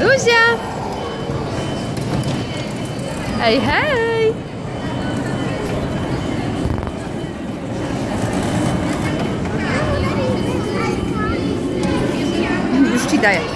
Zuzia! Hej, hej! Już ci daję.